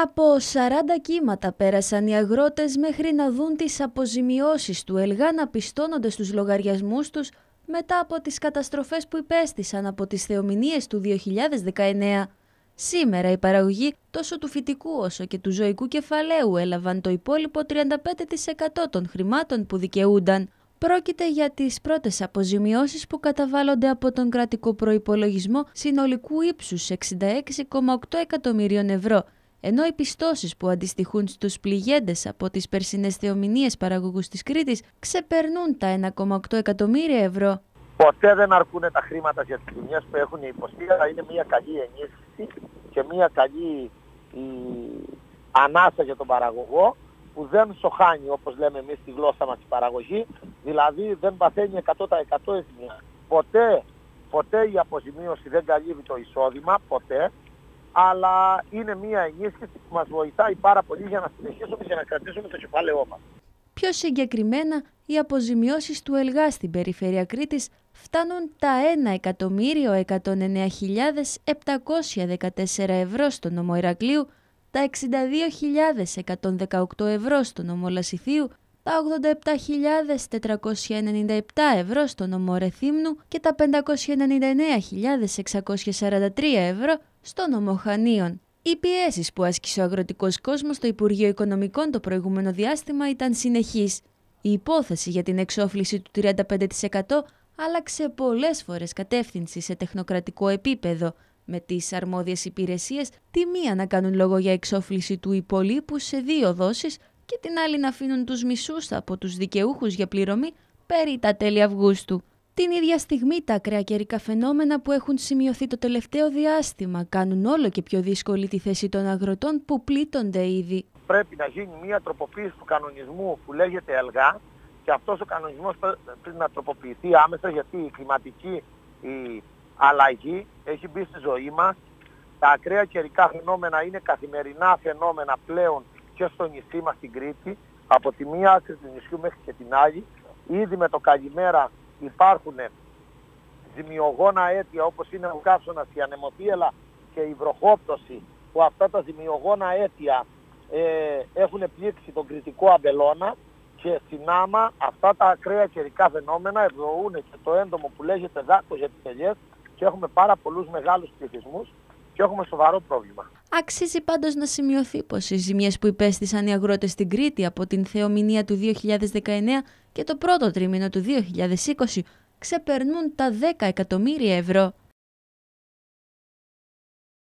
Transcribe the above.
Από 40 κύματα πέρασαν οι αγρότες μέχρι να δουν τις αποζημιώσεις του ΕΛΓΑ να πιστώνονται στους λογαριασμούς τους μετά από τις καταστροφές που υπέστησαν από τις θεομηνίες του 2019. Σήμερα η παραγωγή τόσο του φυτικού όσο και του ζωικού κεφαλαίου έλαβαν το υπόλοιπο 35% των χρημάτων που δικαιούνταν. Πρόκειται για τις πρώτες αποζημιώσεις που καταβάλλονται από τον κρατικό προϋπολογισμό συνολικού ύψους 66,8 εκατομμύριων ευρώ ενώ οι πιστώσεις που αντιστοιχούν στους πληγέντες από τις περσινές θεομηνίες παραγωγούς της Κρήτης ξεπερνούν τα 1,8 εκατομμύρια ευρώ. Ποτέ δεν αρκούν τα χρήματα για τις δουλειές που έχουν υποστεί, αλλά είναι μια καλή ενίσχυση και μια καλή η, ανάσα για τον παραγωγό που δεν σοχάνει όπως λέμε εμείς στη γλώσσα μας η παραγωγή, δηλαδή δεν παθαίνει 100% ζημιά. Ποτέ, ποτέ η αποζημίωση δεν καλύβει το εισόδημα, ποτέ, αλλά είναι μια ενίσχυση που μας βοηθάει πάρα πολύ για να συνεχίσουμε και να κρατήσουμε το κεφάλαιό μας. Πιο συγκεκριμένα, οι αποζημιώσεις του ΕΛΓΑ στην περιφέρεια Κρήτης φτάνουν τα 1.914.714 ευρώ στο νομό Ηρακλείου, τα 62.118 ευρώ στο νομό Λασιθίου, τα 87.497 ευρώ στο νομό Ρεθύμνου και τα 599.643 ευρώ στο νομό Χανίων. Οι πιέσεις που άσκησε ο αγροτικός κόσμος στο Υπουργείο Οικονομικών το προηγούμενο διάστημα ήταν συνεχή. Η υπόθεση για την εξόφληση του 35% άλλαξε πολλές φορές κατεύθυνση σε τεχνοκρατικό επίπεδο, με τις αρμόδιες υπηρεσίες τη μία να κάνουν λόγο για εξόφληση του υπολείπου σε δύο δόσεις και την άλλη να αφήνουν τους μισούς από τους δικαιούχους για πληρωμή περί τα τέλη Αυγούστου. Την ίδια στιγμή τα ακραία καιρικά φαινόμενα που έχουν σημειωθεί το τελευταίο διάστημα κάνουν όλο και πιο δύσκολη τη θέση των αγροτών που πλήττονται ήδη. Πρέπει να γίνει μια τροποποίηση του κανονισμού που λέγεται ΕΛΓΑ και αυτός ο κανονισμός πρέπει να τροποποιηθεί άμεσα γιατί η κλιματική η αλλαγή έχει μπει στη ζωή μας. Τα ακραία καιρικά φαινόμενα είναι καθημερινά φαινόμενα πλέον και στο νησί μας στην Κρήτη, από τη μία άκρη του νησιού μέχρι και την άλλη. Ήδη με το καλημέρα υπάρχουν ζημιογόνα αίτια όπως είναι ο καύσωνας, η ανεμοθύελα και η βροχόπτωση που αυτά τα ζημιογόνα αίτια ε, έχουν πλήξει τον κριτικό αμπελώνα και στην άμα αυτά τα ακραία καιρικά φαινόμενα ευρωούν και το έντομο που λέγεται δάκος για τις ελιές και έχουμε πάρα πολλούς μεγάλους πληθυσμούς και έχουμε σοβαρό πρόβλημα. Αξίζει πάντως να σημειωθεί πως οι ζημιές που υπέστησαν οι αγρότες στην Κρήτη από την θεομηνία του 2019 και το πρώτο τρίμηνο του 2020 ξεπερνούν τα 10 εκατομμύρια ευρώ.